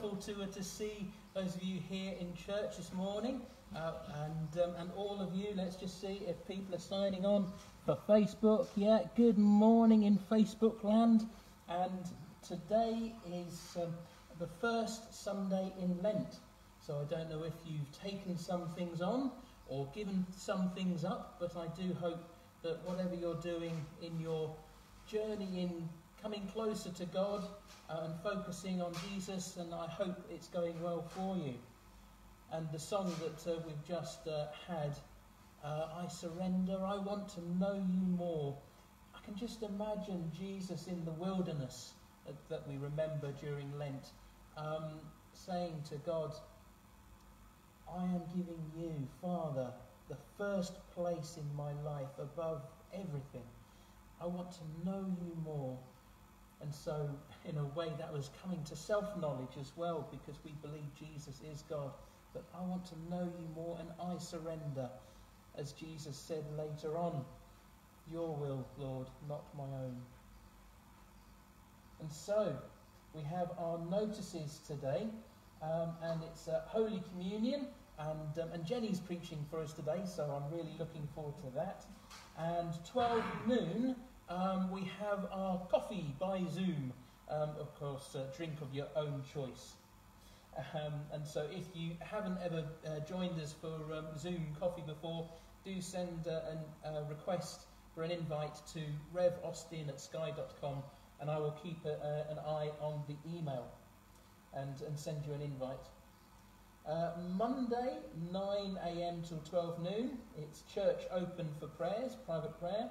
Wonderful to, uh, to see those of you here in church this morning. Uh, and, um, and all of you, let's just see if people are signing on for Facebook. Yeah, good morning in Facebook land. And today is um, the first Sunday in Lent. So I don't know if you've taken some things on or given some things up, but I do hope that whatever you're doing in your journey in coming closer to God uh, and focusing on Jesus, and I hope it's going well for you. And the song that uh, we've just uh, had, uh, I surrender, I want to know you more. I can just imagine Jesus in the wilderness that we remember during Lent, um, saying to God, I am giving you, Father, the first place in my life above everything. I want to know you more. And so, in a way, that was coming to self knowledge as well, because we believe Jesus is God. But I want to know you more, and I surrender. As Jesus said later on, Your will, Lord, not my own. And so, we have our notices today, um, and it's uh, Holy Communion, and, um, and Jenny's preaching for us today, so I'm really looking forward to that. And 12 noon, um, we have our coffee by Zoom. Um, of course, uh, drink of your own choice. Um, and so if you haven't ever uh, joined us for um, Zoom coffee before, do send uh, a uh, request for an invite to revaustin at sky.com and I will keep a, an eye on the email and, and send you an invite. Uh, Monday, 9am till 12 noon, it's church open for prayers, private prayer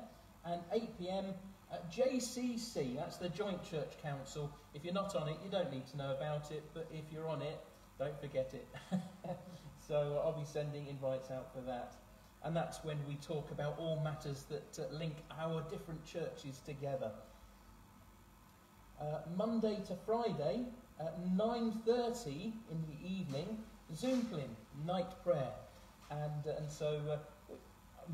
and 8 pm at JCC, that's the Joint Church Council. If you're not on it, you don't need to know about it, but if you're on it, don't forget it. so I'll be sending invites out for that. And that's when we talk about all matters that uh, link our different churches together. Uh, Monday to Friday at 9.30 in the evening, Zoom Zoomplin, night prayer. And, uh, and so uh,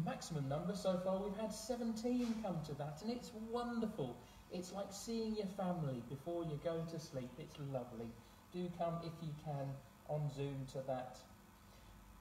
maximum number so far. We've had 17 come to that, and it's wonderful. It's like seeing your family before you go to sleep. It's lovely. Do come if you can on Zoom to that.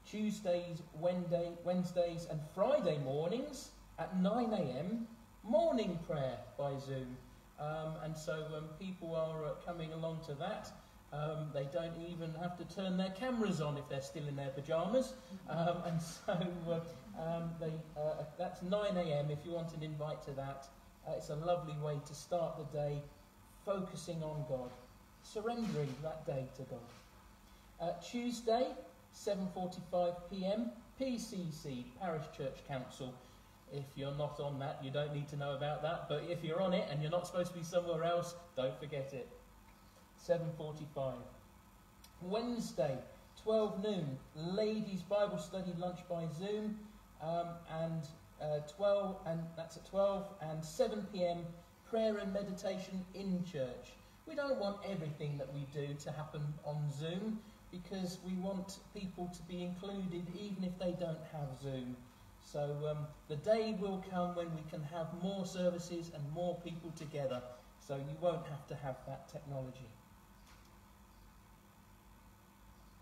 Tuesdays, Wednesday, Wednesdays, and Friday mornings at 9 a.m. morning prayer by Zoom. Um, and so um, people are uh, coming along to that. Um, they don't even have to turn their cameras on if they're still in their pyjamas. Um, and so uh, um, they, uh, that's 9 a.m. if you want an invite to that. Uh, it's a lovely way to start the day focusing on God, surrendering that day to God. Uh, Tuesday, 7.45 p.m., PCC, Parish Church Council. If you're not on that, you don't need to know about that. But if you're on it and you're not supposed to be somewhere else, don't forget it. 7.45. Wednesday, 12 noon, ladies Bible study lunch by Zoom, um, and uh, 12, and that's at 12, and 7 p.m. prayer and meditation in church. We don't want everything that we do to happen on Zoom because we want people to be included even if they don't have Zoom. So um, the day will come when we can have more services and more people together, so you won't have to have that technology.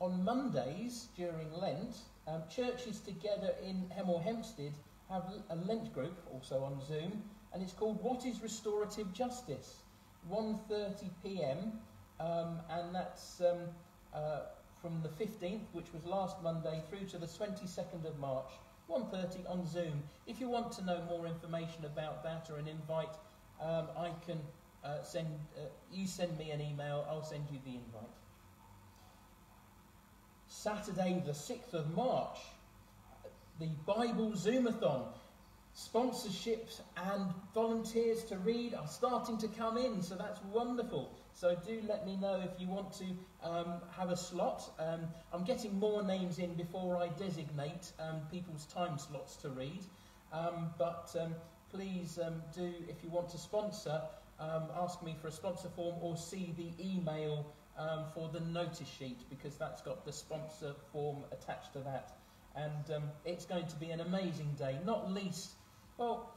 On Mondays during Lent, um, churches together in Hemel Hempstead have a Lent group, also on Zoom, and it's called What is Restorative Justice? 1.30pm, um, and that's um, uh, from the 15th, which was last Monday, through to the 22nd of March, 1.30 on Zoom. If you want to know more information about that or an invite, um, I can uh, send, uh, you send me an email, I'll send you the invite. Saturday, the 6th of March, the Bible Zoomathon. Sponsorships and volunteers to read are starting to come in, so that's wonderful. So do let me know if you want to um, have a slot. Um, I'm getting more names in before I designate um, people's time slots to read. Um, but um, please um, do, if you want to sponsor, ask me for a sponsor form or see the email um, for the notice sheet because that's got the sponsor form attached to that. And um, it's going to be an amazing day, not least, well,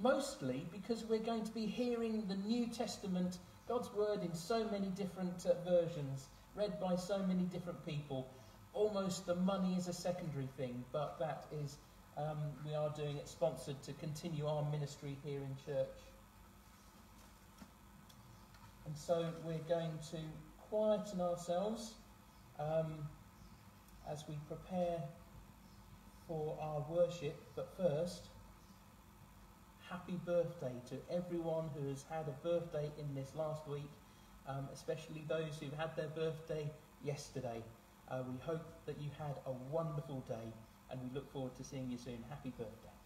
mostly because we're going to be hearing the New Testament, God's Word, in so many different uh, versions, read by so many different people. Almost the money is a secondary thing, but that is, um, we are doing it sponsored to continue our ministry here in church. And so we're going to quieten ourselves um, as we prepare for our worship. But first, happy birthday to everyone who has had a birthday in this last week, um, especially those who've had their birthday yesterday. Uh, we hope that you had a wonderful day and we look forward to seeing you soon. Happy birthday.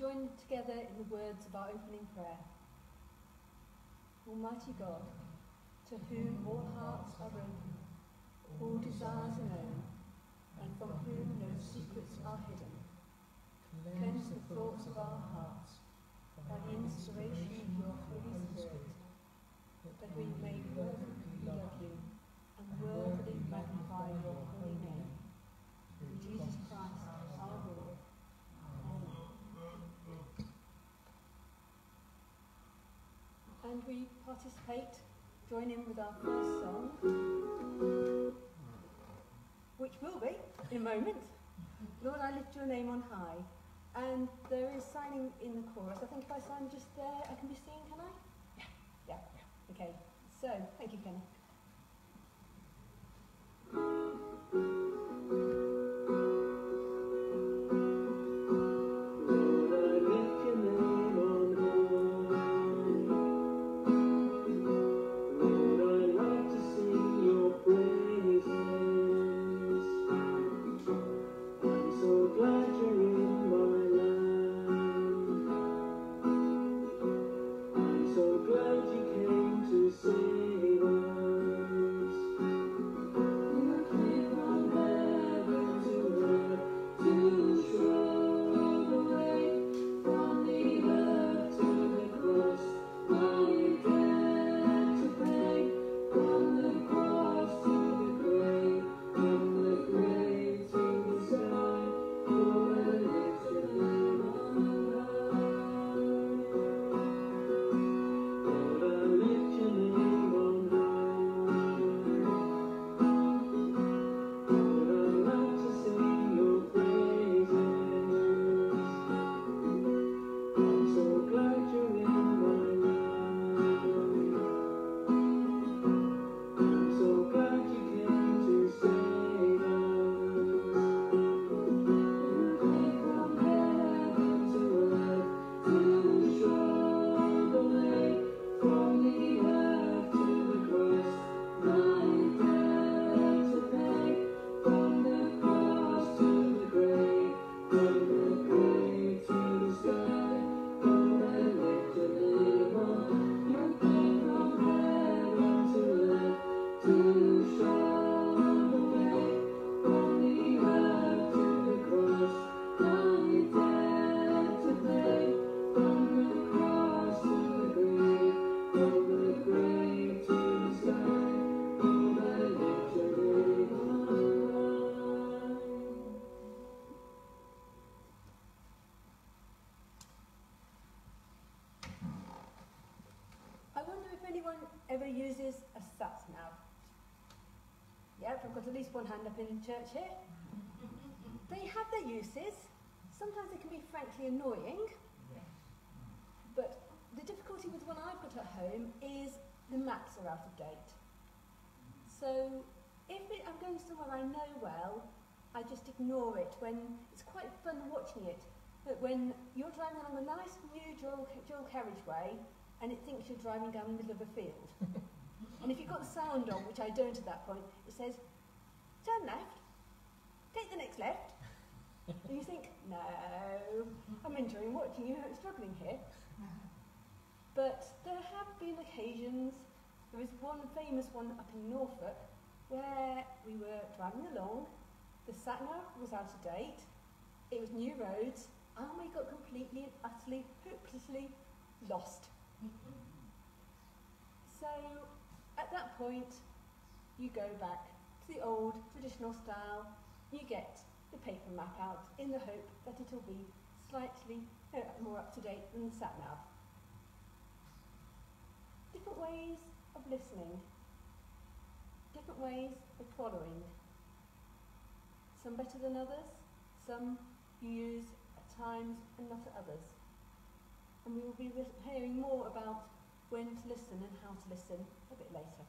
Join together in the words of our opening prayer. Almighty God, to whom all hearts are open, all desires are known, and from whom no secrets are hidden, cleanse the thoughts of our hearts by the inspiration of your Holy Spirit, that we may worthily love you and worthily magnify your holy name. Through Jesus Christ our Lord. and we participate, join in with our first song, which will be in a moment. Lord, I lift your name on high. And there is signing in the chorus. I think if I sign just there, I can be seen, can I? Yeah. Yeah. Okay. So, thank you, Kenny. one hand up in church here. They have their uses. Sometimes they can be frankly annoying. But the difficulty with one I've got at home is the maps are out of date. So if it, I'm going somewhere I know well, I just ignore it when it's quite fun watching it. But when you're driving along a nice new dual, dual carriageway and it thinks you're driving down the middle of a field. and if you've got the sound on, which I don't at that point, it says turn left, take the next left. and you think, no, I'm enjoying watching you struggling here. But there have been occasions, there was one famous one up in Norfolk, where we were driving along, the sat nav was out of date, it was new roads, and we got completely and utterly, hopelessly lost. So at that point, you go back the old traditional style. You get the paper map out in the hope that it'll be slightly uh, more up to date than the sat nav. Different ways of listening, different ways of following. Some better than others, some you use at times and not at others. And we will be hearing more about when to listen and how to listen a bit later.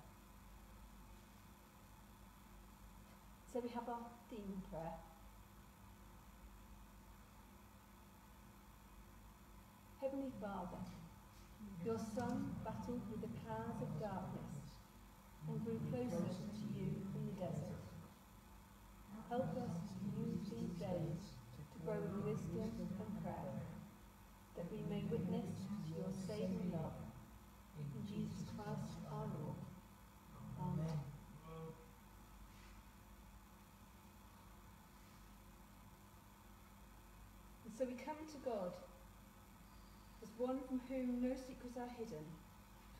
So we have our theme prayer. Heavenly Father, your Son battled with the powers of darkness and grew closer to you in the desert. Help us to use these days to grow in wisdom and prayer, that we may witness to your saving love. In Jesus Christ our Lord. Amen. And so we come to God as one from whom no secrets are hidden,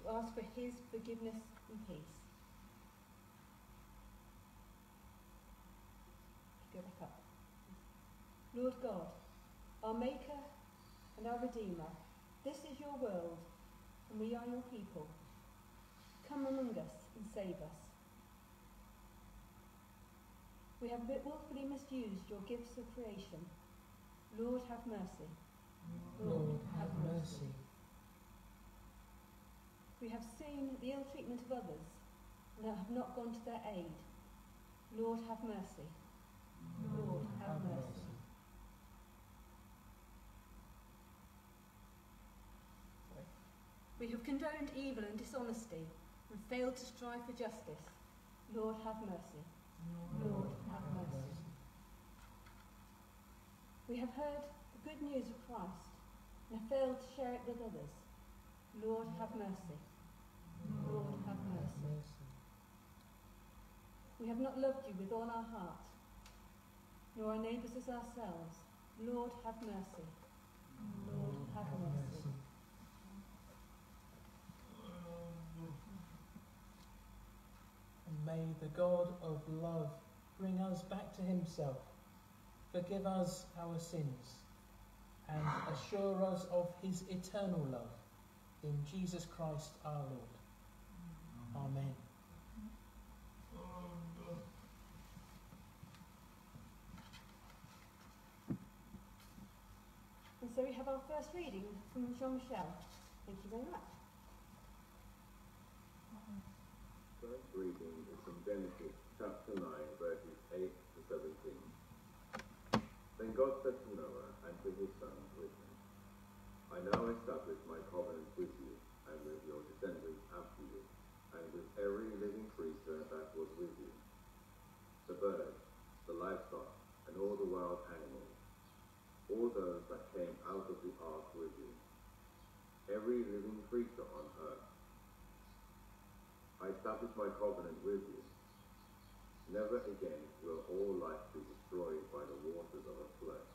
to ask for his forgiveness and peace. Go back up. Lord God, our Maker and our Redeemer, this is your world, and we are your people. Come among us and save us. We have willfully misused your gifts of creation. Lord, have mercy. Lord, have mercy. We have seen the ill treatment of others and have not gone to their aid. Lord, have mercy. Lord, have mercy. We have condoned evil and dishonesty and failed to strive for justice. Lord, have mercy. Lord, have mercy. We have heard the good news of Christ and have failed to share it with others. Lord, have mercy. Lord, have mercy. We have not loved you with all our heart, nor our neighbours as ourselves. Lord, have mercy. Lord, have mercy. And may the God of love bring us back to himself, forgive us our sins, and assure us of his eternal love in Jesus Christ our Lord. Amen. And so we have our first reading from Jean Michel. Thank you very much. First reading is from Genesis chapter 9, verses 8 to 17. Then God said to Noah and to his sons with him, I now establish my covenant with you and with your descendants after you, and with every living creature that was with you, the birds, the livestock, and all the wild animals, all those that came out of the ark with you, every living creature on earth. I establish my covenant with you. Never again will all life be destroyed by the waters of a flood.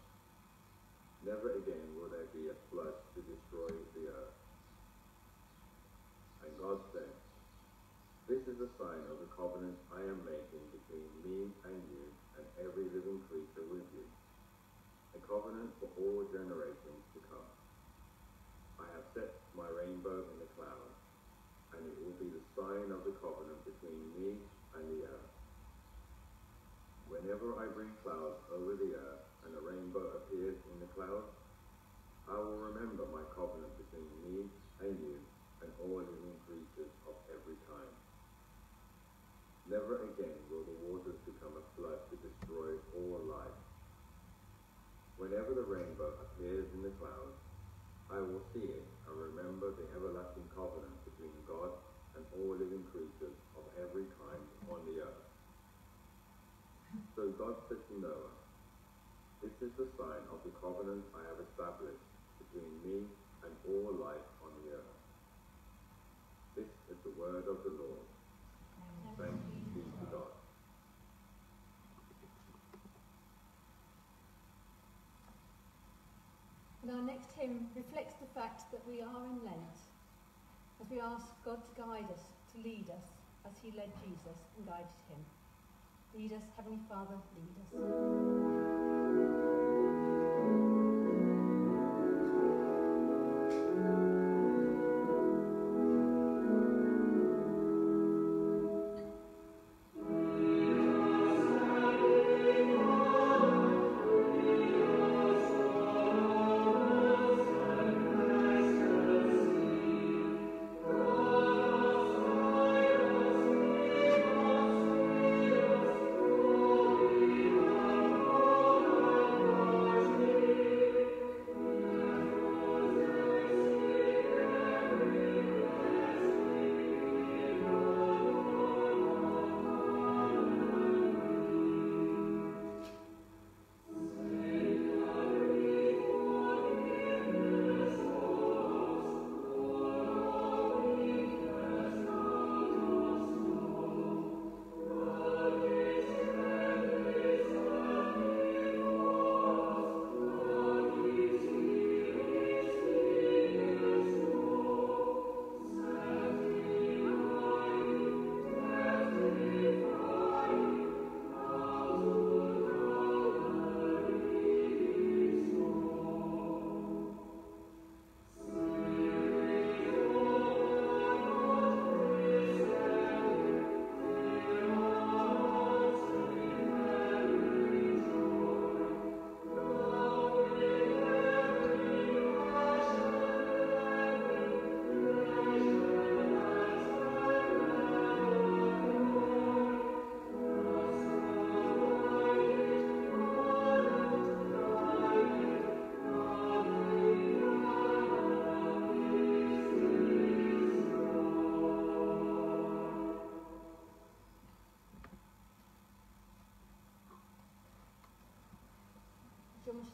Never again will there be a flood to destroy the earth. And God said, This is a sign of the covenant I am making between me and you and every living creature with you. A covenant for all generations to come. I have set my rainbow in the clouds and it will be the sign of the covenant between me and the earth. Whenever I bring clouds over the earth and a rainbow appears in the clouds, I will remember my covenant between me and you and all living creatures of every kind. Never again will the waters become a flood to destroy all life. Whenever the rainbow appears in the clouds, I will see it and remember the everlasting covenant between God and all living creatures of every kind on the earth. So God said to Noah, This is the sign of the covenant I have established between me and all life on the earth. This is the word of the Lord. Thanks be to God. And our next hymn reflects the fact that we are in Lent, as we ask God to guide us, to lead us, as he led Jesus and guided him. Lead us, Heavenly Father, lead us.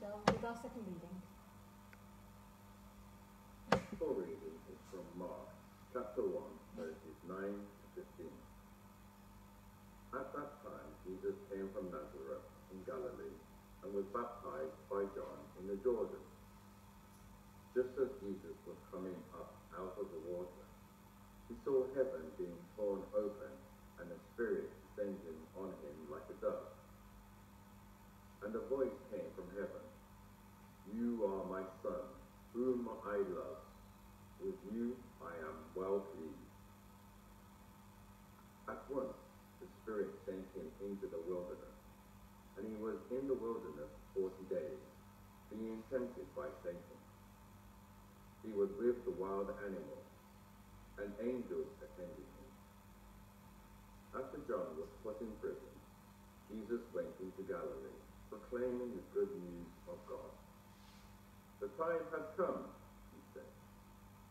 With our second reading. Full reading is from Mark, chapter 1, verses 9 to 15. At that time, Jesus came from Nazareth in Galilee and was baptized by John in the Jordan. Just as Jesus was coming up out of the water, he saw heaven being torn open and the Spirit descending on him like a dove. And a voice came from heaven You are my Son, whom I love. With you I am well pleased. At once the Spirit sent him into the wilderness, and he was in the wilderness forty days, being tempted by Satan. He was with the wild animals, and angels attended him. After John was put in prison, Jesus went into Galilee proclaiming the good news of God. The time has come, he said.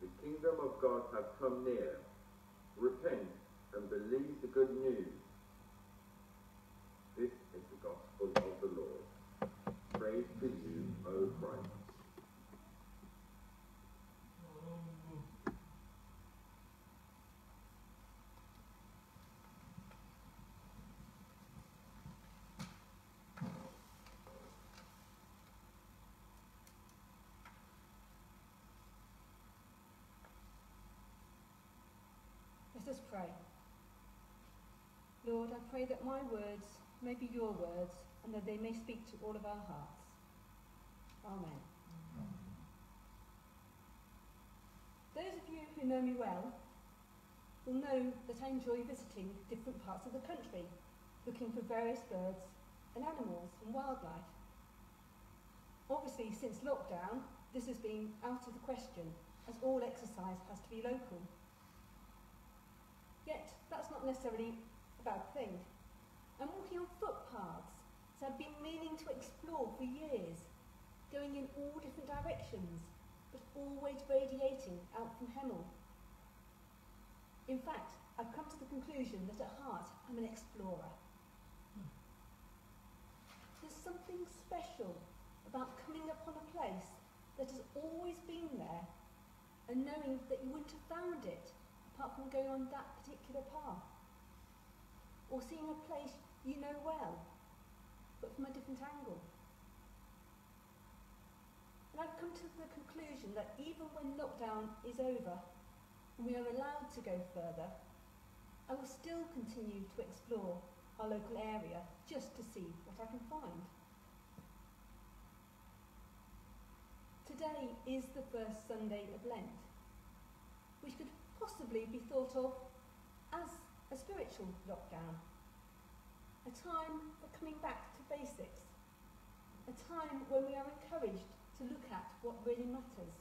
The kingdom of God has come near. Repent and believe the good news. This is the gospel of the Lord. Praise to you, O Christ. Let us pray. Lord, I pray that my words may be your words and that they may speak to all of our hearts. Amen. Those of you who know me well will know that I enjoy visiting different parts of the country, looking for various birds and animals and wildlife. Obviously, since lockdown, this has been out of the question, as all exercise has to be local. Yet, that's not necessarily bad thing. I'm walking on footpaths, so I've been meaning to explore for years, going in all different directions, but always radiating out from Hemel. In fact, I've come to the conclusion that at heart I'm an explorer. There's something special about coming upon a place that has always been there and knowing that you wouldn't have found it apart from going on that particular path. Or seeing a place you know well, but from a different angle. And I've come to the conclusion that even when lockdown is over and we are allowed to go further, I will still continue to explore our local area just to see what I can find. Today is the first Sunday of Lent, which could possibly be thought of as a spiritual lockdown, a time for coming back to basics, a time when we are encouraged to look at what really matters.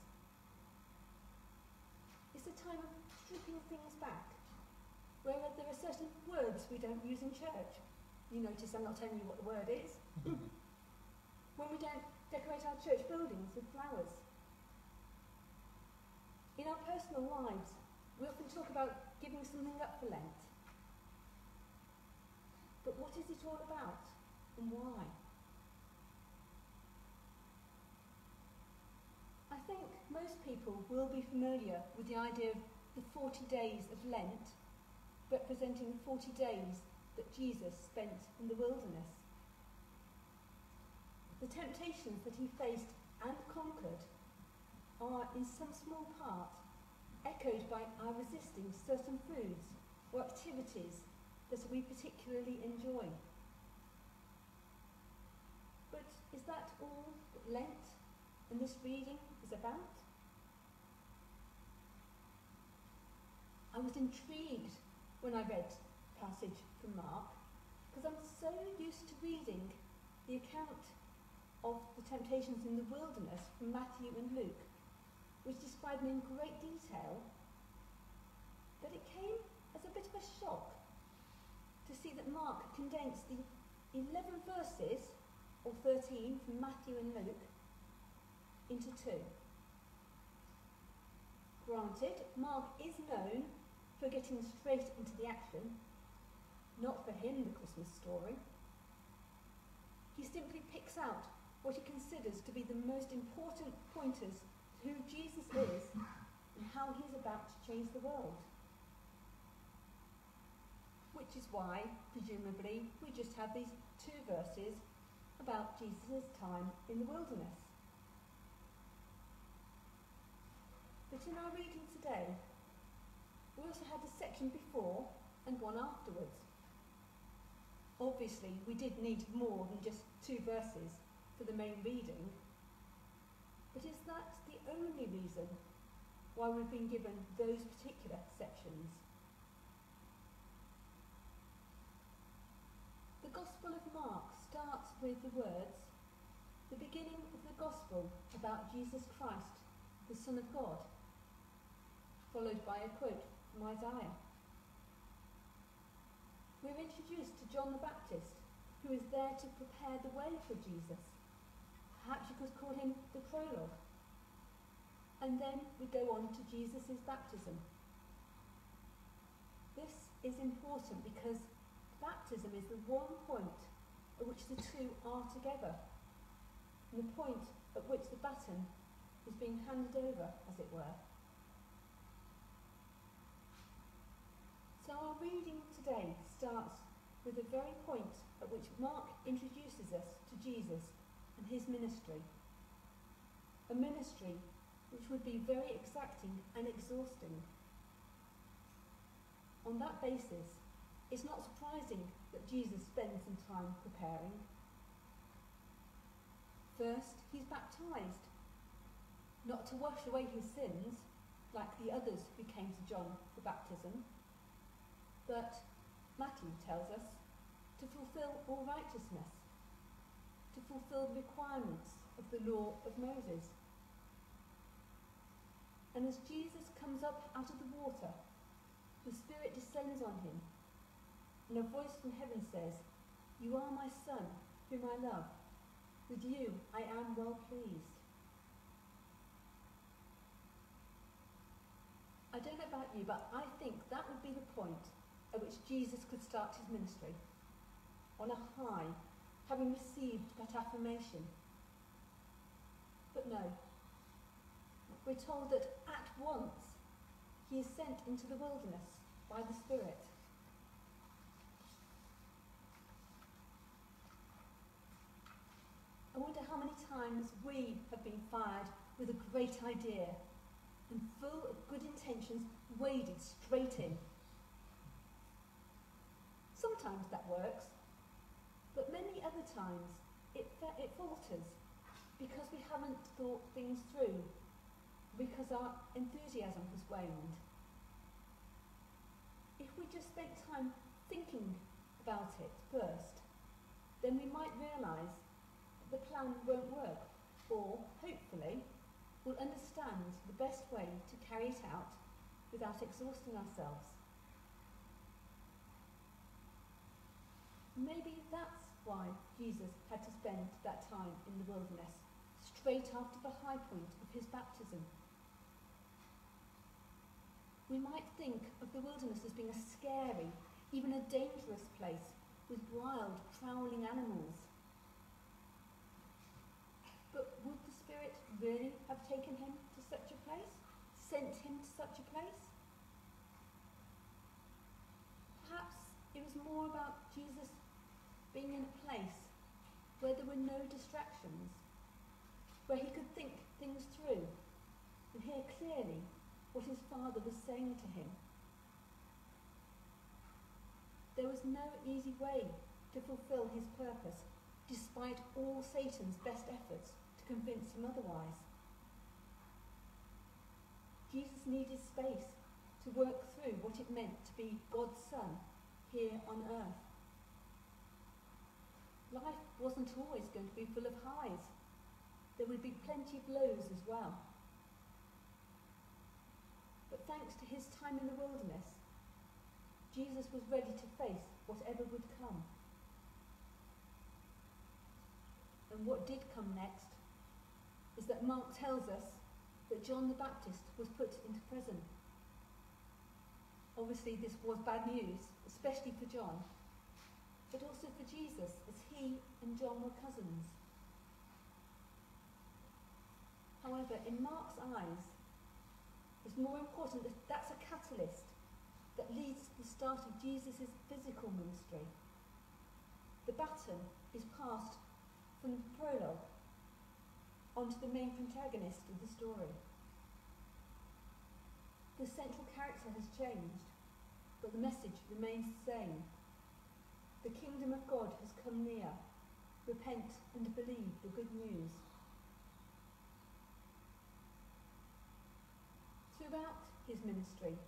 It's a time of stripping things back, where there are certain words we don't use in church. You notice I'm not telling you what the word is. when we don't decorate our church buildings with flowers. In our personal lives, we often talk about giving something up for Lent. But what is it all about and why? I think most people will be familiar with the idea of the 40 days of Lent representing the 40 days that Jesus spent in the wilderness. The temptations that he faced and conquered are, in some small part, echoed by our resisting certain foods or activities that we particularly enjoy. But is that all that Lent and this reading is about? I was intrigued when I read passage from Mark because I'm so used to reading the account of the temptations in the wilderness from Matthew and Luke, which describe them in great detail, that it came as a bit of a shock to see that Mark condensed the 11 verses, or 13, from Matthew and Luke into two. Granted, Mark is known for getting straight into the action, not for him the Christmas story. He simply picks out what he considers to be the most important pointers to who Jesus is and how he's about to change the world. Which is why, presumably, we just have these two verses about Jesus' time in the wilderness. But in our reading today, we also had a section before and one afterwards. Obviously, we did need more than just two verses for the main reading. But is that the only reason why we've been given those particular sections? The Gospel of Mark starts with the words, the beginning of the Gospel about Jesus Christ, the Son of God, followed by a quote from Isaiah. We're introduced to John the Baptist, who is there to prepare the way for Jesus. Perhaps you could call him the prologue. And then we go on to Jesus' baptism. This is important because baptism is the one point at which the two are together, and the point at which the baton is being handed over, as it were. So our reading today starts with the very point at which Mark introduces us to Jesus and his ministry. A ministry which would be very exacting and exhausting. On that basis, it's not surprising that Jesus spends some time preparing. First, he's baptized, not to wash away his sins, like the others who came to John for baptism, but Matthew tells us to fulfill all righteousness, to fulfill the requirements of the law of Moses. And as Jesus comes up out of the water, the Spirit descends on him, and a voice from heaven says, You are my Son, whom I love. With you I am well pleased. I don't know about you, but I think that would be the point at which Jesus could start his ministry. On a high, having received that affirmation. But no, we're told that at once he is sent into the wilderness by the Spirit. I wonder how many times we have been fired with a great idea and full of good intentions waded straight in. Sometimes that works, but many other times it, it falters because we haven't thought things through, because our enthusiasm has waned. If we just spent time thinking about it first, then we might realise the plan won't work, or hopefully we'll understand the best way to carry it out without exhausting ourselves. Maybe that's why Jesus had to spend that time in the wilderness, straight after the high point of his baptism. We might think of the wilderness as being a scary, even a dangerous place with wild, prowling animals. But would the Spirit really have taken him to such a place? Sent him to such a place? Perhaps it was more about Jesus being in a place where there were no distractions, where he could think things through and hear clearly what his father was saying to him. There was no easy way to fulfill his purpose, despite all Satan's best efforts convince him otherwise. Jesus needed space to work through what it meant to be God's Son here on earth life wasn't always going to be full of highs. There would be plenty of lows as well. But thanks to his time in the wilderness, Jesus was ready to face whatever would come. And what did come next Mark tells us that John the Baptist was put into prison. Obviously, this was bad news, especially for John, but also for Jesus, as he and John were cousins. However, in Mark's eyes, it's more important that that's a catalyst that leads to the start of Jesus' physical ministry. The baton is passed from the prologue onto the main protagonist of the story. The central character has changed, but the message remains the same. The kingdom of God has come near. Repent and believe the good news. Throughout his ministry,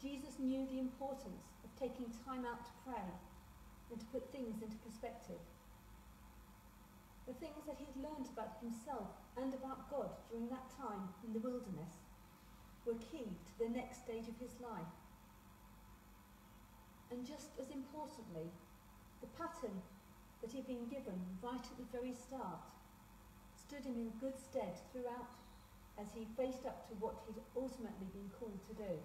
Jesus knew the importance of taking time out to pray and to put things into perspective. The things that he'd learned about himself and about God during that time in the wilderness were key to the next stage of his life. And just as importantly, the pattern that he'd been given right at the very start stood him in good stead throughout as he faced up to what he'd ultimately been called to do.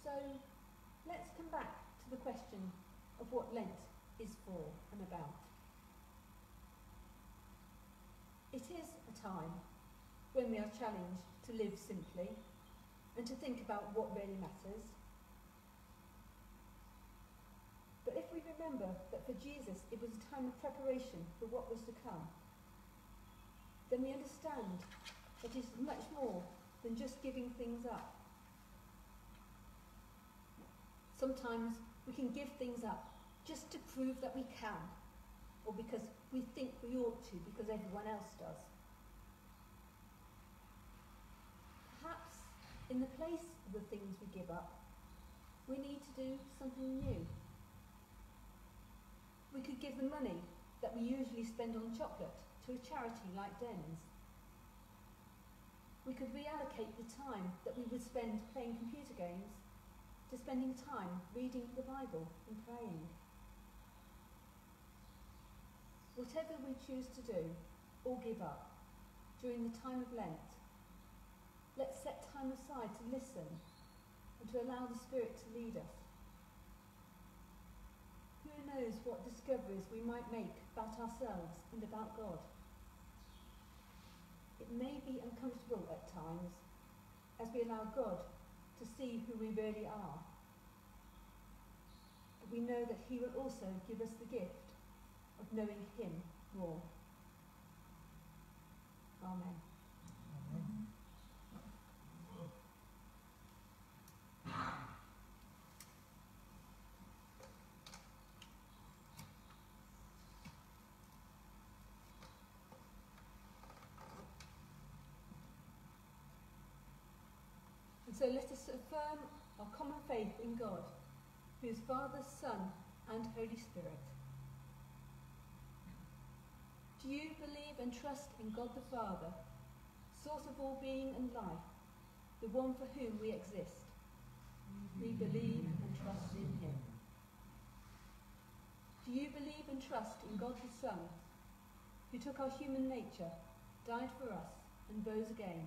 So let's come back to the question of what Lent is for and about. It is a time when we are challenged to live simply and to think about what really matters But if we remember that for Jesus it was a time of preparation for what was to come, then we understand that it is much more than just giving things up. Sometimes we can give things up just to prove that we can, or because we think we ought to because everyone else does. Perhaps in the place of the things we give up, we need to do something new. We could give the money that we usually spend on chocolate to a charity like DENS. We could reallocate the time that we would spend playing computer games to spending time reading the Bible and praying. Whatever we choose to do or give up during the time of Lent, let's set time aside to listen and to allow the Spirit to lead us Who knows what discoveries we might make about ourselves and about God. It may be uncomfortable at times as we allow God to see who we really are. But we know that he will also give us the gift of knowing Him more. Amen. And so let us affirm our common faith in God, who is Father, Son, and Holy Spirit. Do you believe and trust in God the Father, source of all being and life, the one for whom we exist? We believe and trust in him. Do you believe and trust in God the Son, who took our human nature, died for us, and rose again?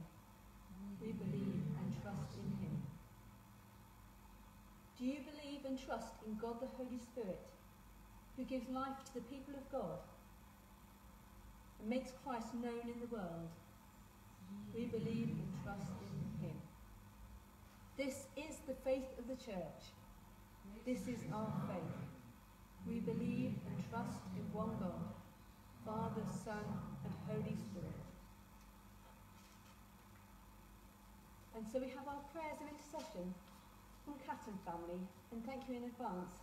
We believe and trust in him. Do you believe and trust in God the Holy Spirit, who gives life to the people of God and makes Christ known in the world? We believe and trust in him. This is the faith of the church. This is our faith. We believe and trust in one God, Father, Son, and Holy Spirit. And so we have our prayers of intercession from Catton family, and thank you in advance.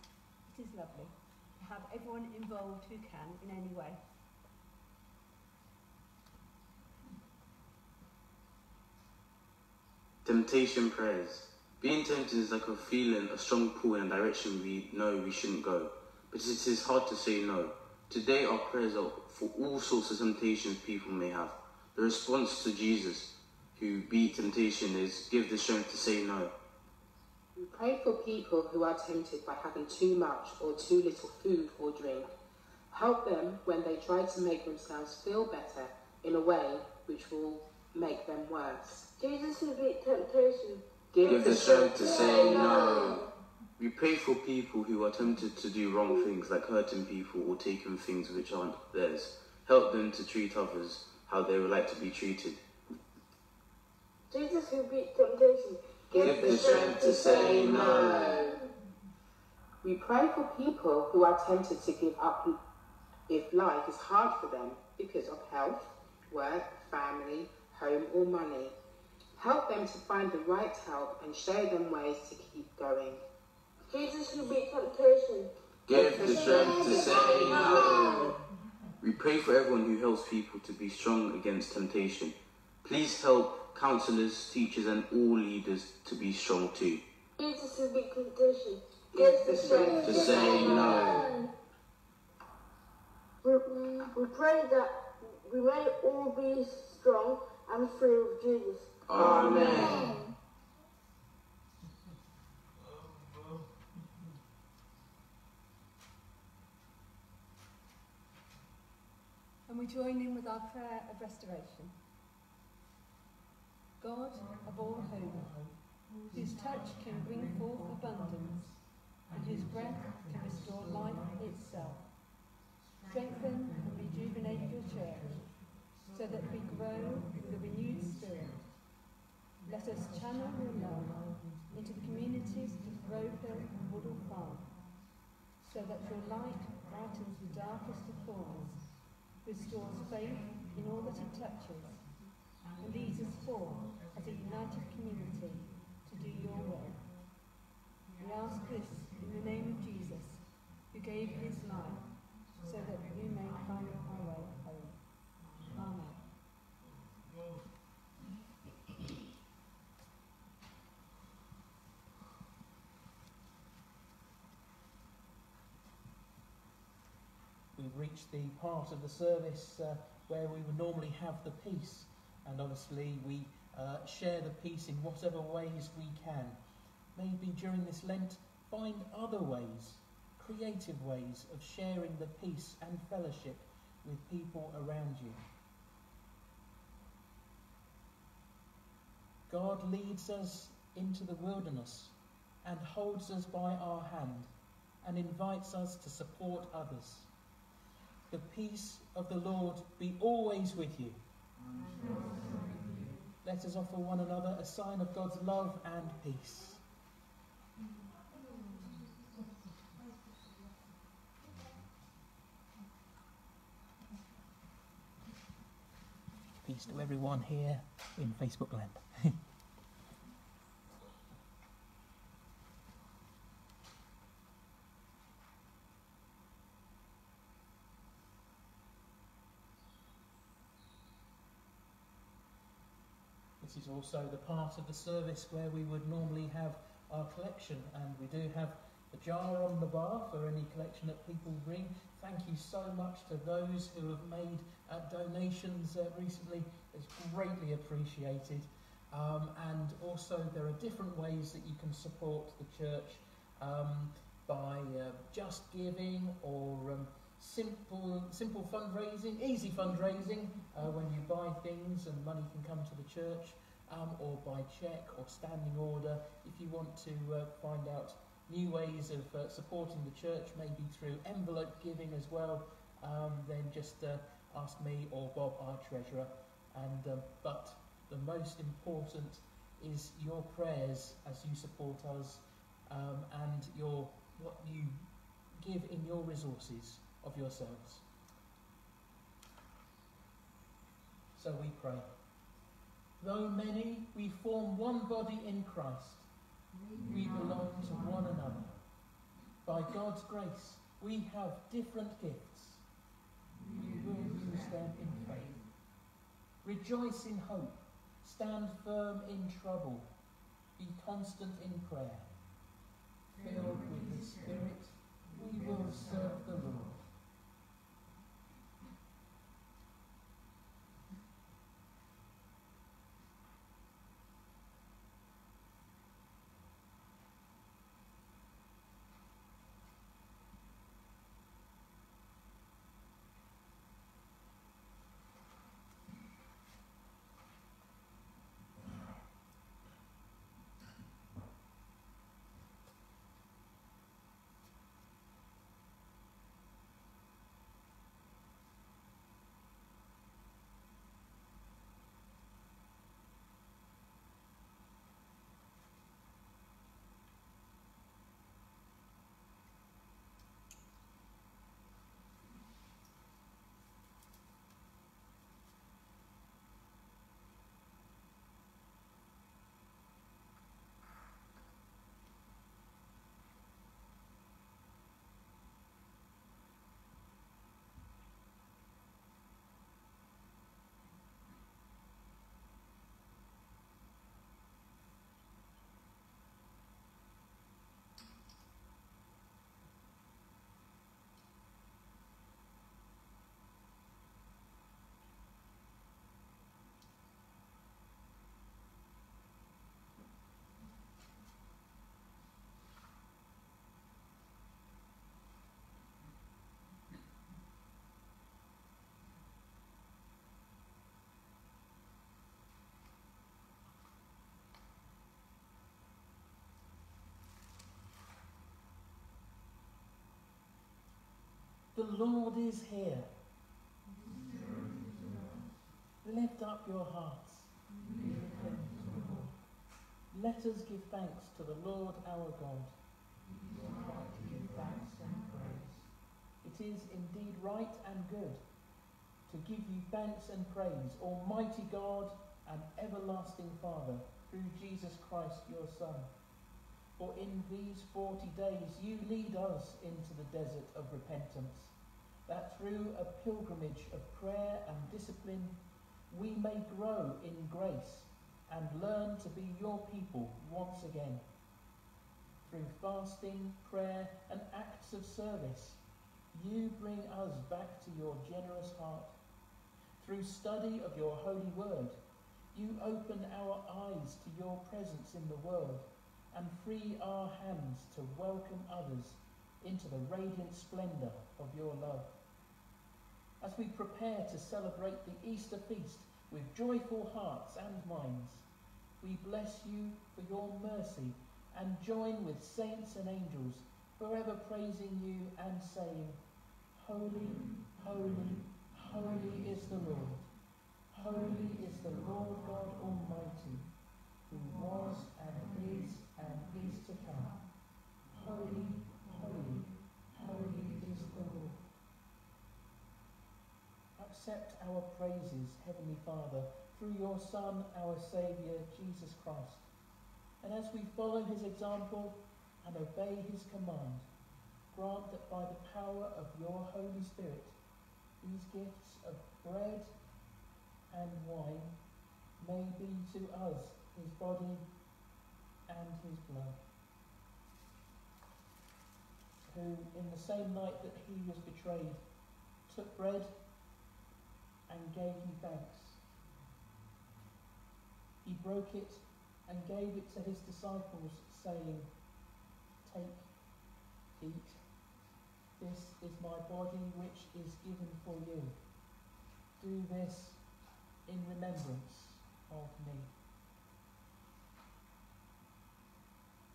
It is lovely to have everyone involved who can in any way. Temptation prayers. Being tempted is like a feeling, a strong pull in a direction we know we shouldn't go. But it is hard to say no. Today our prayers are for all sorts of temptations people may have. The response to Jesus, who beat temptation, is give the strength to say no. We pray for people who are tempted by having too much or too little food or drink. Help them when they try to make themselves feel better in a way which will make them worse. Jesus who beat temptation. Give the strength to say no. We pray for people who are tempted to do wrong things like hurting people or taking things which aren't theirs. Help them to treat others how they would like to be treated. Jesus who beat temptation. Give the strength to say no. We pray for people who are tempted to give up if life is hard for them because of health, work, family, home, or money. Help them to find the right help and show them ways to keep going. Jesus who beat temptation. Give the strength to say no. We pray for everyone who helps people to be strong against temptation. Please help counselors, teachers, and all leaders to be strong too. Jesus who beat temptation. Give the strength To say no. We, we pray that we may all be strong and free of Jesus. Amen. And we join in with our prayer of restoration. God of all hope, whose touch can bring forth abundance, and whose breath can restore life itself, strengthen and rejuvenate your church, so that we grow renewed spirit. Let us channel your love into the communities of Grove and Woodhall Farm, so that your light brightens the darkest of thorns, restores faith in all that it touches, and leads us forth as a united community to do your will. We ask this in the name of Jesus, who gave his life, so that we may find our way home. Amen. We've reached the part of the service uh, where we would normally have the peace, and obviously we uh, share the peace in whatever ways we can. Maybe during this Lent, find other ways, creative ways of sharing the peace and fellowship with people around you. God leads us into the wilderness and holds us by our hand and invites us to support others. The peace of the Lord be always with you. Let us offer one another a sign of God's love and peace. Peace to everyone here in Facebook land. Also the part of the service where we would normally have our collection, and we do have a jar on the bar for any collection that people bring. Thank you so much to those who have made uh, donations uh, recently. It's greatly appreciated. Um, and also, there are different ways that you can support the church um, by uh, just giving or um, simple, simple fundraising, easy fundraising uh, when you buy things and money can come to the church, um, or by cheque or standing order. If you want to uh, find out new ways of uh, supporting the church, maybe through envelope giving as well, um, then just uh, ask me or Bob, our treasurer. And um, but the most important is your prayers as you support us, um, and your what you give in your resources of yourselves. So we pray. Though many, we form one body in Christ we belong to one another. By God's grace, we have different gifts. We will use them in faith. Rejoice in hope. Stand firm in trouble. Be constant in prayer. Filled with the Spirit, we will serve the Lord. The Lord is here. Lift up your hearts. Let us give thanks to the Lord our God. It is indeed right and good to give you thanks and praise, Almighty God and everlasting Father, through Jesus Christ your Son. For in these forty days you lead us into the desert of repentance, that through a pilgrimage of prayer and discipline we may grow in grace and learn to be your people once again. Through fasting, prayer, and acts of service, you bring us back to your generous heart. Through study of your holy word, you open our eyes to your presence in the world and free our hands to welcome others into the radiant splendour of your love. As we prepare to celebrate the Easter feast with joyful hearts and minds, we bless you for your mercy and join with saints and angels, forever praising you and saying, Holy, holy, holy is the Lord. Holy is the Lord God Almighty, who was and is and is to come. Holy, holy, holy is the Lord. accept our praises, Heavenly Father, through your Son, our Saviour, Jesus Christ. And as we follow his example and obey his command, grant that by the power of your Holy Spirit, these gifts of bread and wine may be to us his body and his blood, who in the same night that he was betrayed took bread and gave you thanks. He broke it and gave it to his disciples, saying, Take, eat. This is my body which is given for you. Do this in remembrance of me.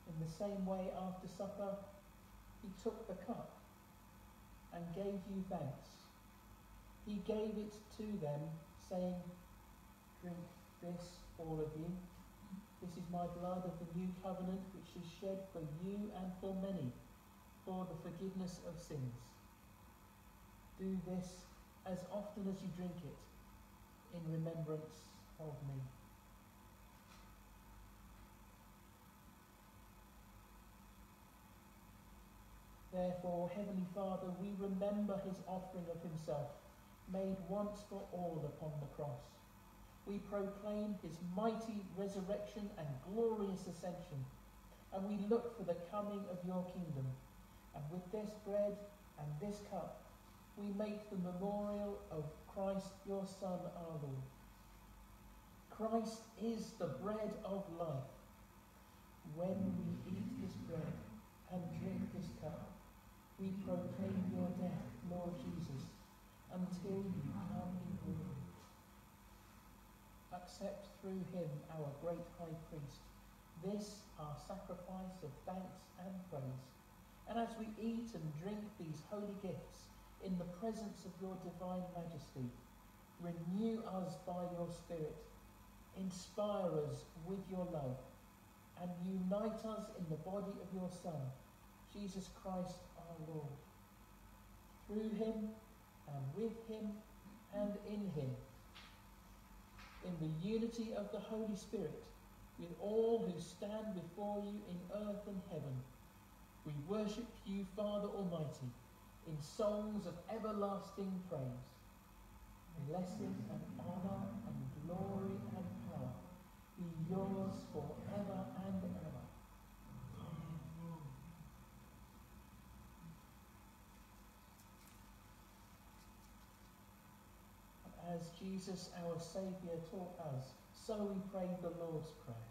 In the same way, after supper, he took the cup and gave you thanks. He gave it to them, saying, Drink this, all of you. This is my blood of the new covenant, which is shed for you and for many, for the forgiveness of sins. Do this as often as you drink it, in remembrance of me. Therefore, Heavenly Father, we remember his offering of himself, made once for all upon the cross. We proclaim his mighty resurrection and glorious ascension, and we look for the coming of your kingdom. And with this bread and this cup, we make the memorial of Christ your Son, our Lord. Christ is the bread of life. When we eat this bread and drink this cup, we proclaim your death, Lord Jesus, until you glory. Accept through him, our great high priest, this our sacrifice of thanks and praise. And as we eat and drink these holy gifts in the presence of your divine majesty, renew us by your Spirit, inspire us with your love, and unite us in the body of your Son, Jesus Christ our Lord. Through him and with him and in him, in the unity of the Holy Spirit, with all who stand before you in earth and heaven, we worship you, Father Almighty, in songs of everlasting praise. Blessing and honour and glory and power be yours forever and ever. As Jesus, our Saviour, taught us, so we pray the Lord's Prayer.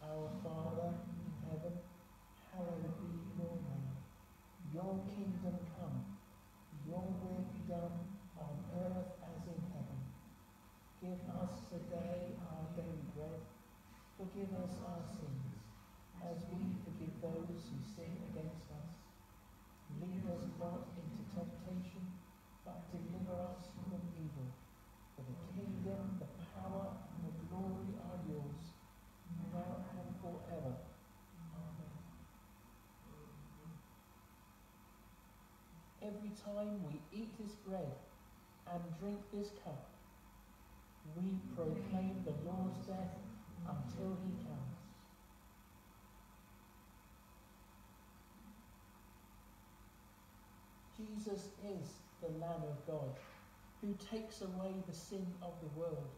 Our Father in heaven, hallowed be your name. Your kingdom come, your will be done on earth as in heaven. Give us today our daily bread. Forgive us our sins, as we forgive those who sin against us. Lead us not into temptation, but deliver us from evil. For the kingdom, the power, and the glory are yours, now and forever. Amen. Every time we eat this bread and drink this cup, we proclaim the Lord's death until he comes. Jesus is the Lamb of God who takes away the sin of the world.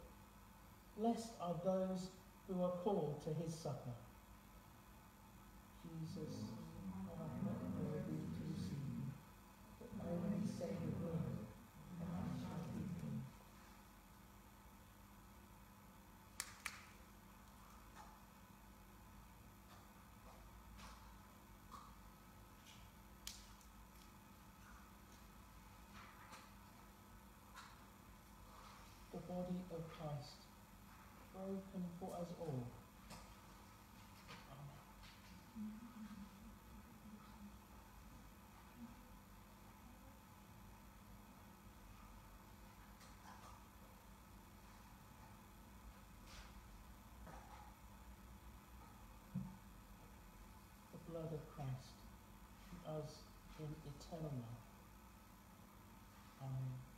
Blessed are those who are called to his supper. Jesus, I am not worthy to receive you, but only say the word, and I shall be clean. The body of Christ, broken for us all. The blood of Christ, us in eternal. Amen.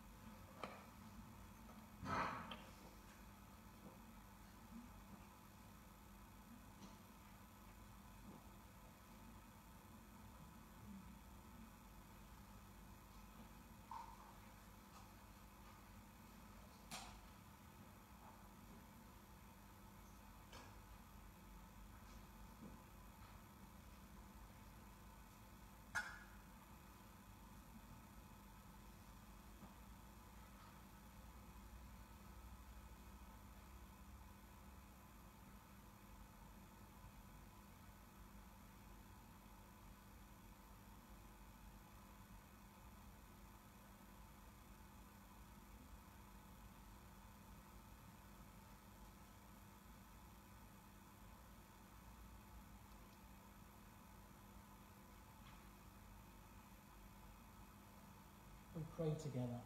Pray together.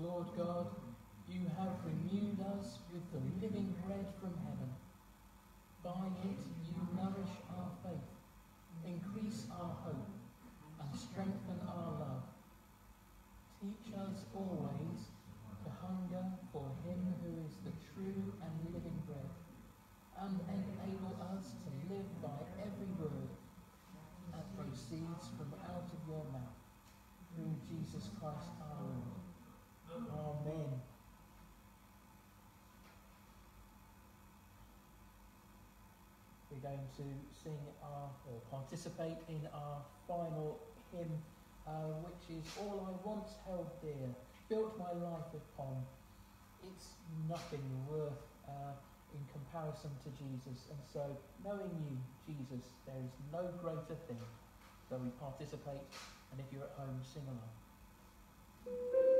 Lord God, you have renewed us with the living bread from heaven. By it you nourish our faith, increase our hope, and strengthen our love. Teach us always to hunger for him who is the true and living bread, and enable us to live by every word that proceeds from out of your mouth, through Jesus Christ our Lord. Amen. We're going to sing our, or participate in our final hymn, uh, which is All I Once Held Dear, Built My Life Upon. It's nothing worth uh, in comparison to Jesus, and so knowing you, Jesus, there is no greater thing. So we participate, and if you're at home, sing along.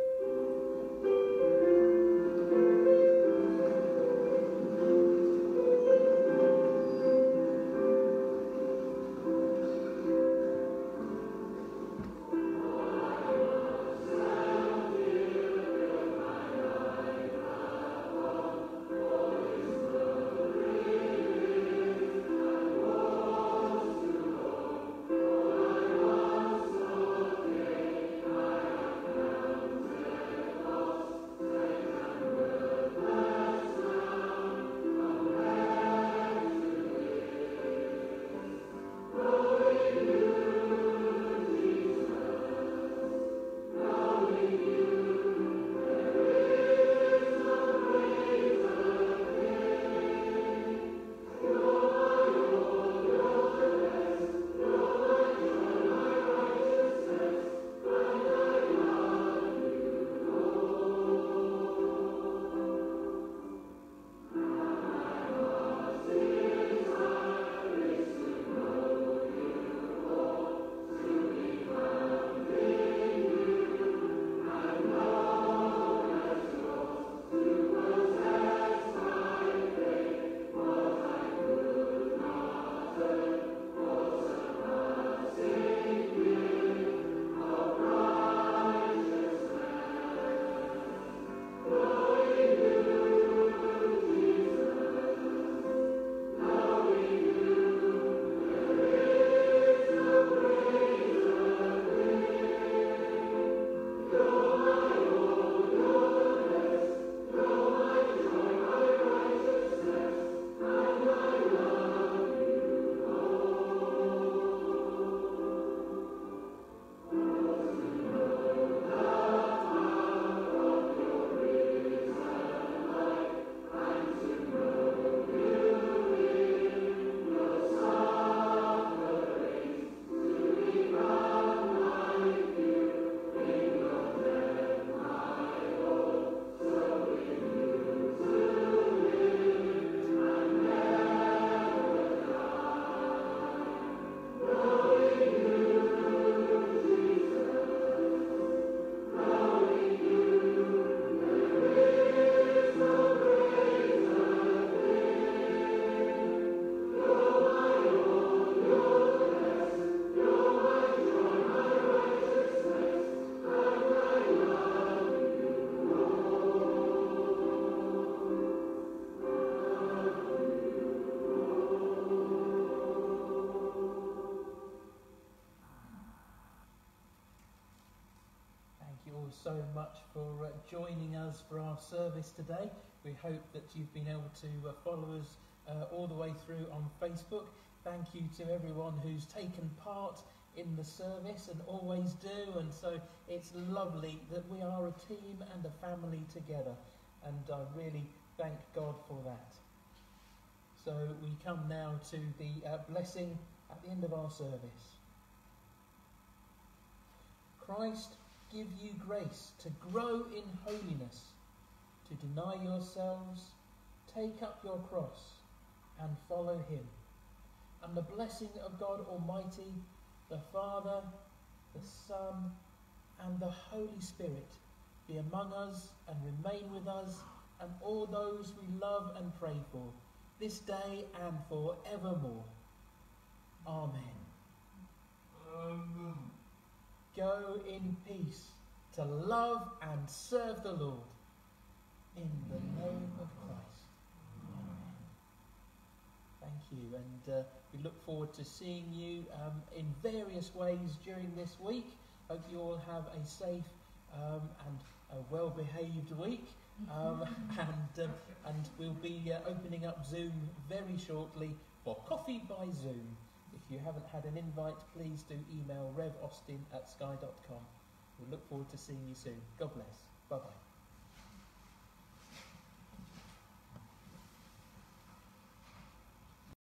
For uh, joining us for our service today. We hope that you've been able to uh, follow us uh, all the way through on Facebook. Thank you to everyone who's taken part in the service and always do. And so it's lovely that we are a team and a family together. And I really thank God for that. So we come now to the uh, blessing at the end of our service. Christ give you grace to grow in holiness, to deny yourselves, take up your cross, and follow him. And the blessing of God Almighty, the Father, the Son, and the Holy Spirit be among us and remain with us and all those we love and pray for, this day and for evermore. Amen. Amen. Go in peace to love and serve the Lord. In the name of Christ. Amen. Thank you. And uh, we look forward to seeing you um, in various ways during this week. Hope you all have a safe um, and a well behaved week. Um, and, um, and we'll be uh, opening up Zoom very shortly for Coffee by Zoom. If you haven't had an invite, please do email revaustin at sky.com. We look forward to seeing you soon. God bless. Bye bye.